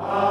Amen.